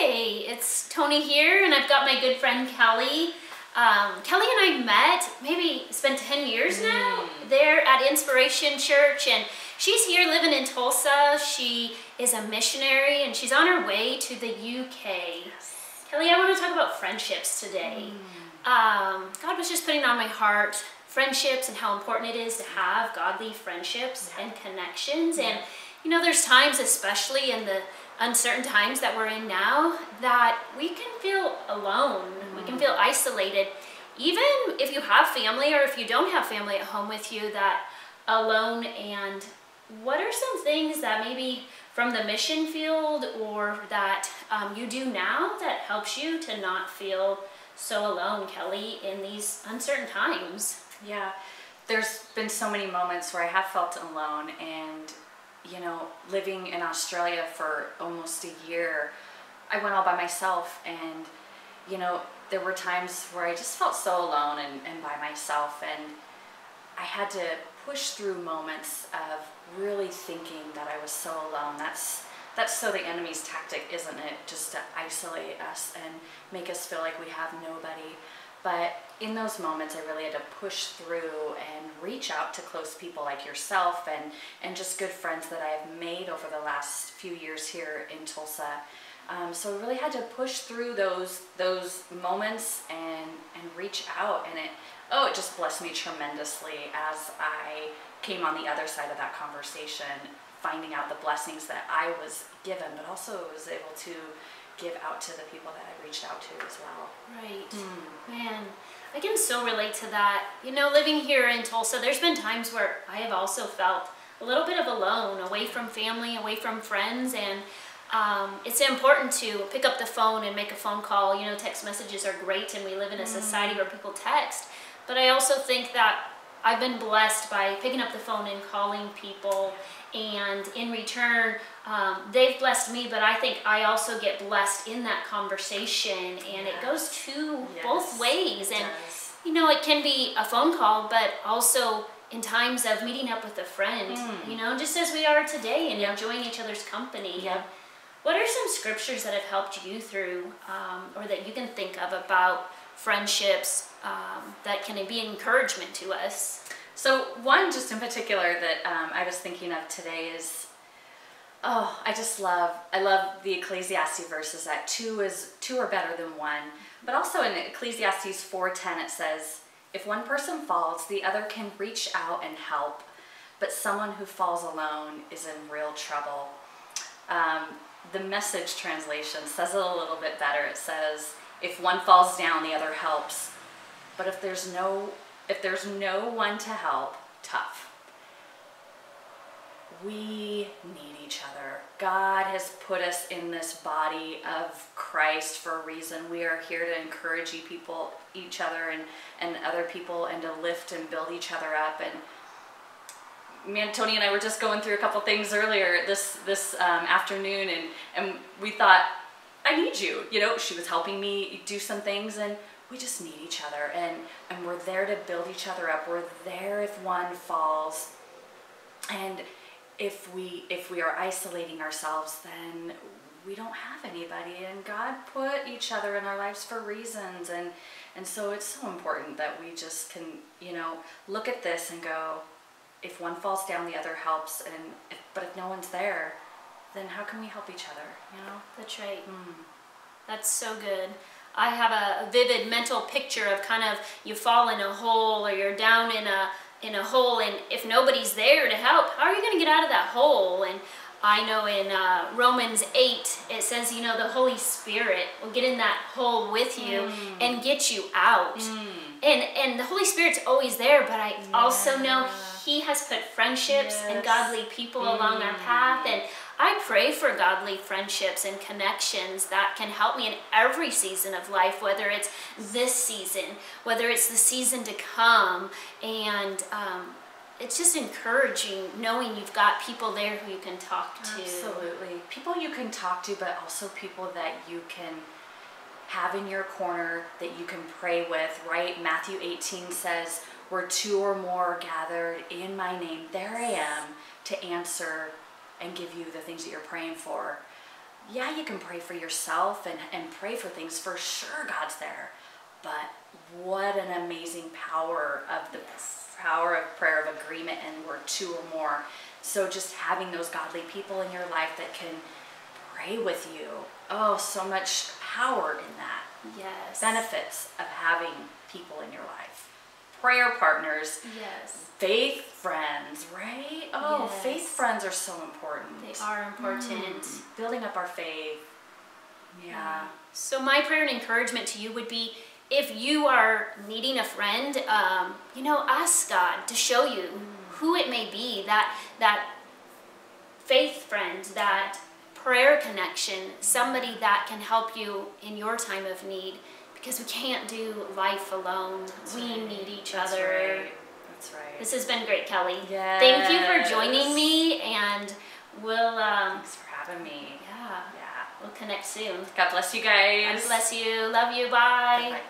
Hey, it's Toni here, and I've got my good friend Kelly. Um, Kelly and I met, maybe it's been 10 years now. They're at Inspiration Church, and she's here living in Tulsa. She is a missionary, and she's on her way to the UK. Kelly, I want to talk about friendships today. Um, God was just putting on my heart friendships and how important it is to have godly friendships and connections. And, you know, there's times, especially in the uncertain times that we're in now, that we can feel alone. We can feel isolated. Even if you have family or if you don't have family at home with you, that alone. And what are some things that maybe from the mission field or that um, you do now that helps you to not feel so alone, Kelly, in these uncertain times? Yeah, there's been so many moments where I have felt alone, and you know, living in Australia for almost a year, I went all by myself, and you know, there were times where I just felt so alone and, and by myself, and I had to push through moments of really thinking that I was so alone. That's that's so the enemy's tactic, isn't it? Just to isolate us and make us feel like we have nobody. But in those moments, I really had to push through and reach out to close people like yourself and, and just good friends that I have made over the last few years here in Tulsa. Um, so I really had to push through those those moments and and reach out, and it oh it just blessed me tremendously as I came on the other side of that conversation, finding out the blessings that I was given, but also was able to give out to the people that I've reached out to as well. Right. Man, I can so relate to that. You know, living here in Tulsa, there's been times where I have also felt a little bit of alone, away from family, away from friends, and um, it's important to pick up the phone and make a phone call. You know, text messages are great, and we live in a society where people text. But I also think that I've been blessed by picking up the phone and calling people, and in return, um, they've blessed me. But I think I also get blessed in that conversation, and it goes two both ways. And you know, it can be a phone call, but also in times of meeting up with a friend. You know, just as we are today, and enjoying each other's company. Yep. What are some scriptures that have helped you through, um, or that you can think of about friendships um, that can be encouragement to us? So one just in particular that um, I was thinking of today is, oh, I just love, I love the Ecclesiastes verses that two is two are better than one. But also in Ecclesiastes 4:10 it says, if one person falls, the other can reach out and help, but someone who falls alone is in real trouble. Um, the message translation says it a little bit better. It says, if one falls down, the other helps. But if there's no if there's no one to help, tough. We need each other. God has put us in this body of Christ for a reason. We are here to encourage people, each other and, and other people and to lift and build each other up. And me and Toni and I were just going through a couple things earlier this this um, afternoon, and and we thought, I need you. You know, she was helping me do some things, and we just need each other, and and we're there to build each other up. We're there if one falls, and if we if we are isolating ourselves, then we don't have anybody. And God put each other in our lives for reasons, and and so it's so important that we just can you know look at this and go if one falls down, the other helps. And if, but if no one's there, then how can we help each other? You know. That's right. Mm. That's so good. I have a vivid mental picture of kind of you fall in a hole or you're down in a in a hole, and if nobody's there to help, how are you going to get out of that hole? And I know in uh, Romans 8 it says, you know, the Holy Spirit will get in that hole with you mm. and get you out. Mm. And and the Holy Spirit's always there, but I also know He has put friendships and godly people along our path, and I pray for godly friendships and connections that can help me in every season of life, whether it's this season, whether it's the season to come, and um, it's just encouraging knowing you've got people there who you can talk to. Absolutely. People you can talk to, but also people that you can have in your corner that you can pray with, right? Matthew 18 says, Where two or more are gathered in my name, there I am to answer and give you the things that you're praying for. yeah, you can pray for yourself and, and pray for things. For sure, God's there. But what an amazing power of the Yes. power of prayer of agreement and we're two or more. So just having those godly people in your life that can pray with you. Oh, so much power in that. Yes. Benefits of having people in your life. Prayer partners, Yes. faith friends, right? Oh, Yes. faith friends are so important. They are important. Mm, Building up our faith. Yeah. So my prayer and encouragement to you would be if you are needing a friend, um, you know, ask God to show you who it may be that that faith friend, that prayer connection, somebody that can help you in your time of need. Because we can't do life alone. we right. need each That's other. right. That's right. This has been great, Kelly. Thank you for joining me, and we'll um, Thanks for having me. yeah, Yeah. we'll connect soon. God bless you guys. God bless you. Love you. Bye. Bye.